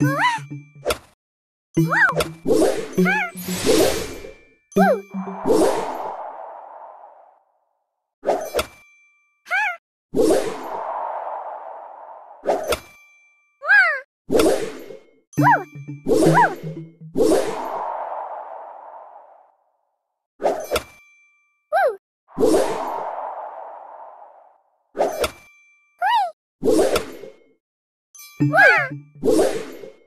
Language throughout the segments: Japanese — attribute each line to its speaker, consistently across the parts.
Speaker 1: Wah!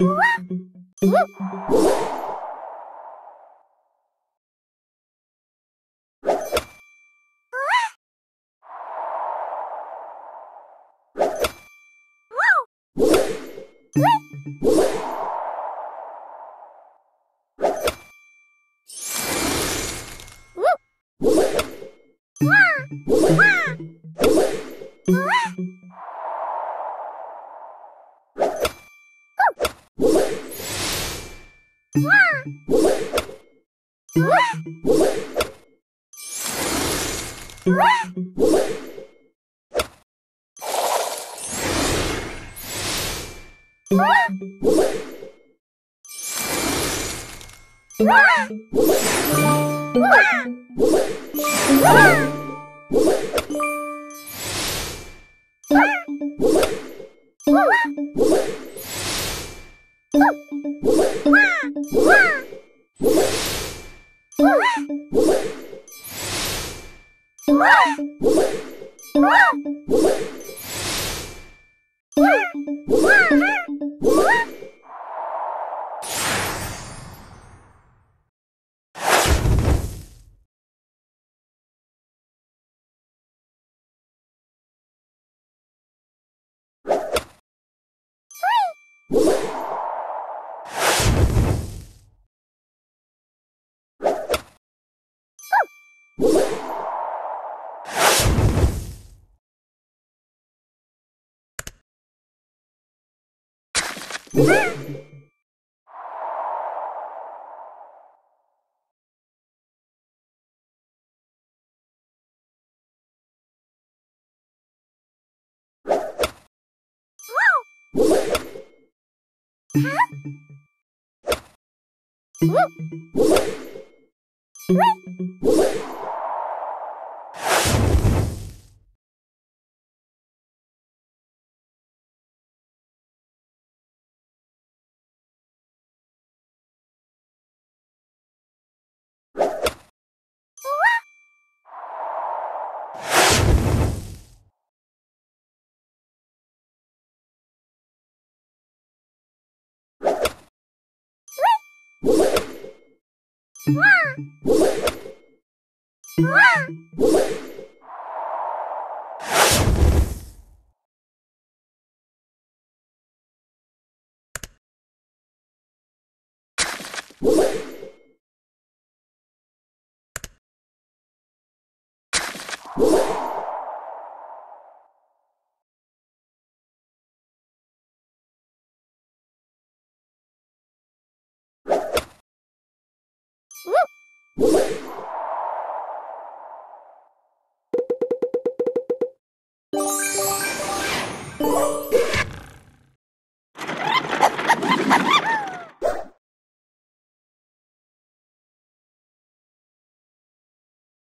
Speaker 1: What? Woo-hoo! Woo! Woo! you Woo!